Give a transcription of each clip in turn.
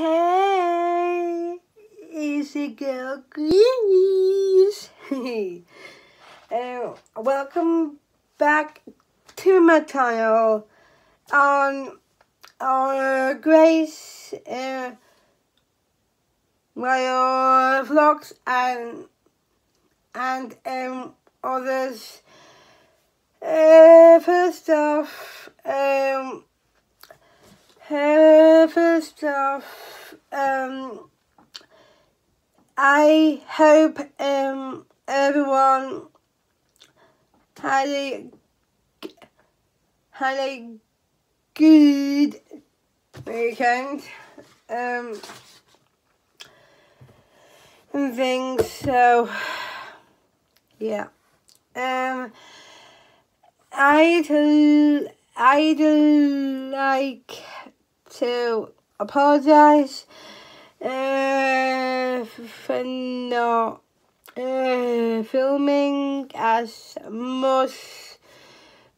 Hey, it's a girl Greenies. uh, welcome back to my channel on our Grace uh, my uh, vlogs and and um others. Uh, first off, um, uh, first off, um, I hope um everyone had a had a good weekend. Um, and things. So, yeah. Um, I'd, I'd like to apologise uh, for not uh, filming as much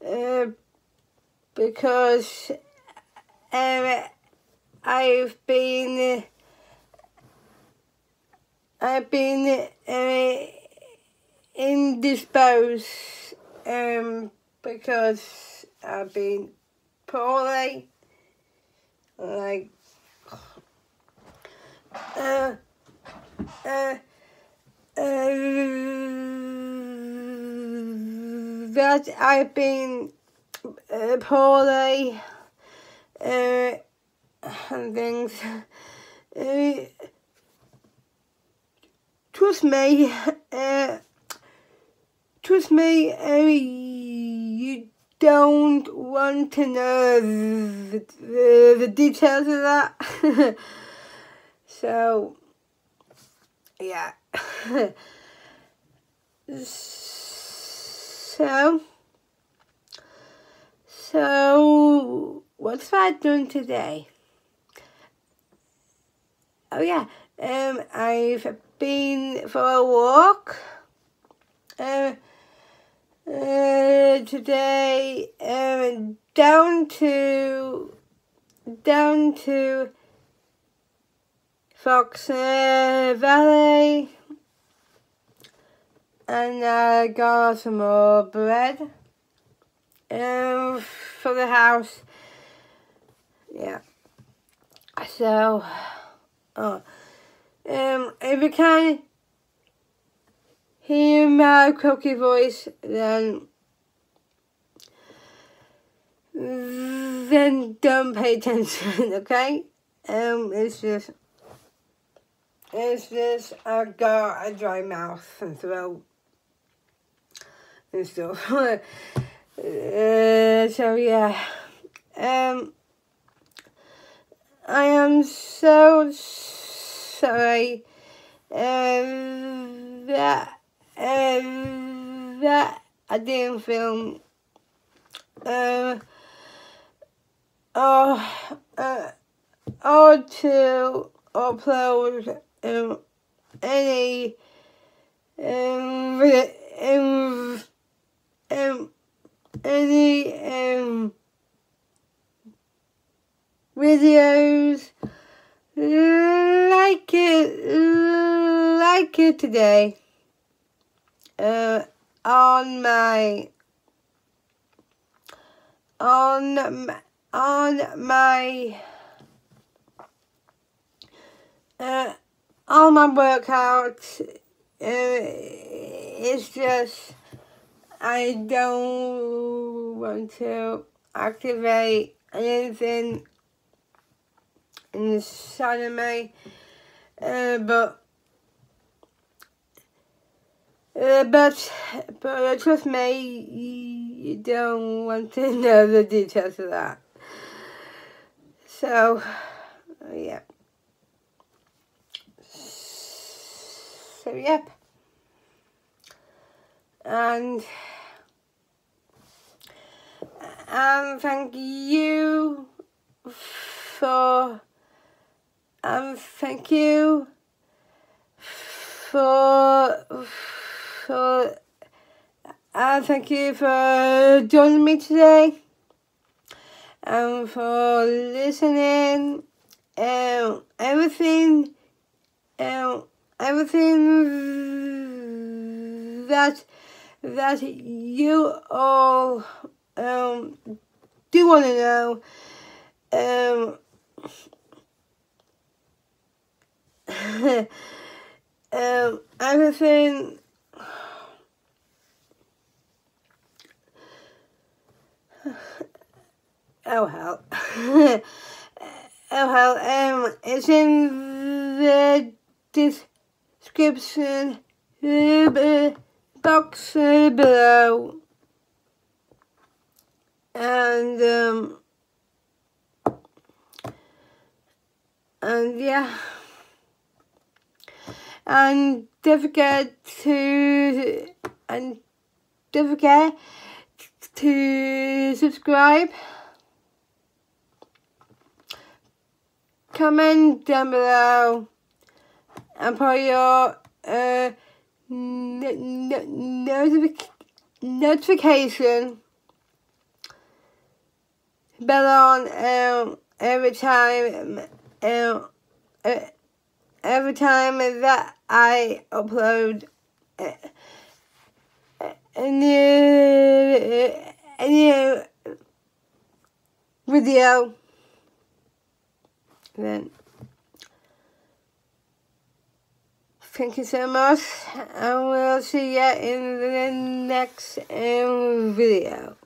uh, because um, I've been I've been uh, indisposed um, because I've been poorly, like uh, uh, that I've been uh, poorly uh, and things. Uh, trust me, uh, trust me, you don't want to know the, the, the details of that. so, yeah. so, so, what's that done today? Oh yeah, um, I've been for a walk. Uh, uh, today, um, down to, down to Fox Valley. And I got some more bread um, for the house. Yeah. So, oh. Um, if you can hear my croaky voice, then then don't pay attention, okay? Um, it's just, it's just, I got a dry mouth and throat and stuff. uh, so yeah, um, I am so sorry uh, that uh, that I didn't film uh, or uh, or to upload um, any um, um, um, any um, videos like it, like it today, uh, on my, on, on my, uh, on my workouts, uh, it's just, I don't want to activate anything inside of me. uh, but uh, but but trust me, you don't want to know the details of that. So, uh, yeah. So, yep. And um, thank you for um, thank you for for uh, thank you for joining me today and for listening um, everything, um, everything that that you all um, do want to know. Um, um, everything. Oh hell. oh hell. Um, it's in the description box below. And um, and yeah. And don't forget to and don't forget to subscribe. Comment down below and put your uh, notific notification. Bell on um, every time um, uh, every time that I upload uh, a new, a new video. Then thank you so much. And we'll see you in the next um, video